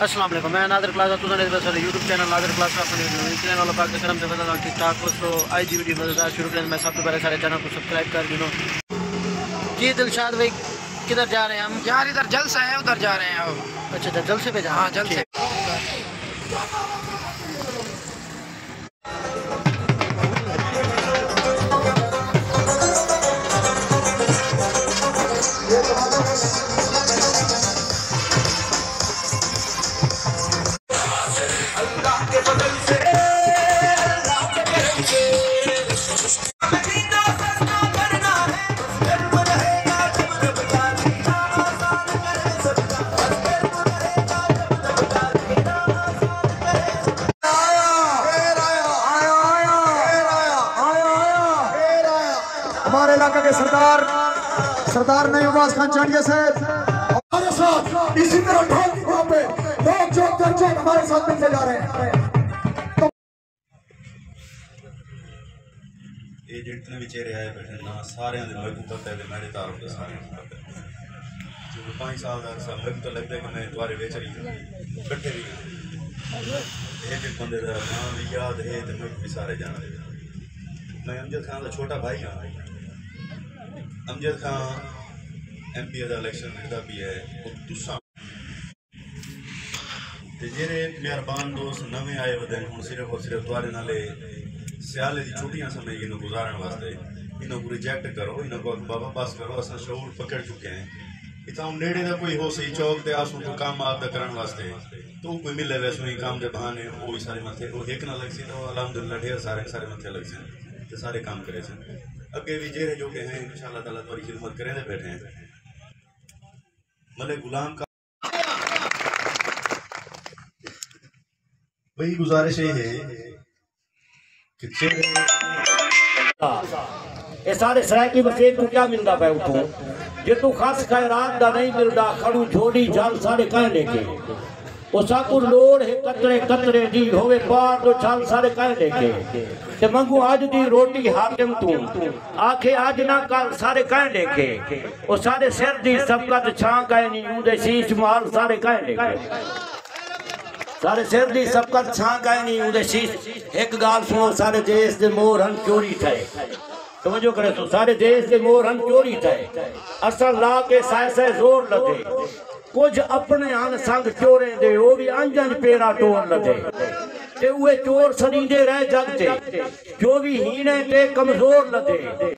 वालेकुम मैं नादर क्लास ने बस चैनल नादर क्लास का अपने चैनल वाला पाक करम से बता ठीक ठाक हो तो आज की वीडियो मज़ेदार शुरू करें मैं सबसे पहले सारे चैनल को सब्सक्राइब कर दिनों। जी दिलशाद भाई किधर जा रहे हैं हम? यार इधर जलसा है उधर जा रहे हैं अच्छा अच्छा जलसे पे जा हाँ जलसे। हमारे इलाका के सरदार सरदार नईबाज खान चांडिया साहब। हमारे साथ इसी तरह पे लोग जो हमारे साथ मिलते जा रहे हैं। ਇਹ ਜਿੰਨੇ ਵੀ ਚਿਹਰੇ ਆਏ ਬੈਠੇ ਨਾ ਸਾਰਿਆਂ ਦੇ ਮੈਨੂੰ ਪਤਾ ਹੈ ਤੇ ਮੇਰੇ ਤਾਰਫ ਦੇ ਸਾਰਿਆਂ ਨੂੰ ਪਤਾ ਹੈ ਜਦੋਂ 5 ਸਾਲ ਦਾ ਅਰਸਾ ਮੈਨੂੰ ਤਾਂ ਲੱਗਦਾ ਕਿ ਮੈਂ ਦੁਆਰੇ ਵੇਚ ਰਹੀ ਹਾਂ ਇਕੱਠੇ ਵੀ ਇਹ ਜਿਹ ਬੰਦੇ ਦਾ ਨਾਮ ਵੀ ਯਾਦ ਹੈ ਤੇ ਮੈਨੂੰ ਵੀ ਸਾਰੇ ਜਾਣਦੇ ਮੈਂ ਅਮਜਦ ਖਾਨ ਦਾ ਛੋਟਾ ਭਾਈ ਹਾਂ ਅਮਜਦ ਖਾਨ ਐਮਪੀ ਦਾ ਇਲੈਕਸ਼ਨ ਲੜਦਾ ਵੀ ਹੈ ਉਹ ਤੁਸਾਂ ਤੇ ਜਿਹੜੇ ਮਿਹਰਬਾਨ ਦੋਸਤ ਨਵੇਂ ਆਏ ਵਧੇ ਹੁਣ ਸਿਰਫ ਔਰ ਸਿਰਫ ਦੁਆਰੇ ਨਾਲੇ ਸਿਆਲੇ ਦੀ ਛੁੱਟੀਆਂ ਸਮੇਂ ਇਹਨੂੰ ਗੁਜ਼ਾਰਨ ਵਾਸਤੇ ਇਹਨੂੰ ਨੂੰ ਰਿਜੈਕਟ ਕਰੋ ਇਹਨਾਂ ਕੋ ਬਾਬਾ ਬਸ ਕਰੋ ਅਸਾਂ ਸ਼ੌਰ ਪਕੜ ਚੁੱਕੇ ਹਾਂ ਇਤਾਂ ਨੇੜੇ ਦਾ ਕੋਈ ਹੋ ਸਹੀ ਚੌਕ ਤੇ ਆਸੂ ਕੋਈ ਕੰਮ ਆਪ ਦਾ ਕਰਨ ਵਾਸਤੇ ਤੂੰ ਕੋਈ ਮਿਲੇ ਵੈਸੂ ਹੀ ਕੰਮ ਦੇ ਬਹਾਨੇ ਉਹ ਵੀ ਸਾਰੇ ਮੱਥੇ ਉਹ ਇੱਕ ਨਾ ਲੱਗ ਸੀ ਤਾਂ ਅਲਹਮਦੁਲਿਲਾ ਢੇਰ ਸਾਰੇ ਸਾਰੇ ਮੱਥੇ ਲੱਗ ਸੀ ਤੇ ਸਾਰੇ ਕੰਮ ਕਰੇ ਸੀ ਅੱਗੇ ਵੀ ਜਿਹੜੇ ਜੋ ਕਿ ਹੈ ਇਨਸ਼ਾਅੱਲਾ ਤਾਲਾ ਤੁਹਾਡੀ ਖਿਦਮਤ ਕਰੇ ਦੇ ਬੈਠੇ हैं मले गुलाम का वही गुजारिश ये है कि चेहरे ਇਹ ਸਾਰੇ ਸਰਾਇਕੀ ਵਸੇਬ ਨੂੰ ਕਿਆ ਮਿਲਦਾ ਪਿਆ ਉਤੋਂ ਜੇ ਤੂੰ ਖਾਸ ਖੈਰਾਤ ਦਾ ਨਹੀਂ ਮਿਲਦਾ ਖੜੂ ਛੋੜੀ ਜਲ ਸਾਰੇ ਕਹਿ ਲੈ ਕੇ ਉਹ ਸਾਕੂ ਲੋੜ ਹੈ ਕਤਰੇ ਕਤਰੇ ਦੀ ਹੋਵੇ ਪਾਰ ਤੋਂ ਛਲ ਸਾਰੇ ਕਹਿ ਲੈ ਕੇ ਤੇ ਮੰਗੂ ਅੱਜ ਦੀ ਰੋਟੀ ਹਾਕਮ ਤੂੰ ਆਖੇ ਅੱਜ ਨਾ ਕੱਲ ਸਾਰੇ ਕਹਿ ਲੈ ਕੇ ਉਹ ਸਾਰੇ ਸਿਰ ਦੀ ਸਬਕਤ ਛਾਂ ਗਏ ਨਹੀਂ ਉਹਦੇ ਸ਼ੀਸ਼ ਮਾਲ ਸਾਰੇ ਕਹਿ ਲੈ ਕੇ सारे सिर की सबकत छां काई नहीं उदे शीश। एक गाल सुनो, सारे देश दे मोर हन चोरी थे। समझो करे तो सारे देश दे मोर हन चोरी थे। असल ला के साए साए ज़ोर लगे कुछ अपने हन संग चोरे दे, वो भी अंजन पेड़ा टोर लगे ते उहे चोर सनींदे रह जग ते जो भी हीने ते कमज़ोर लगे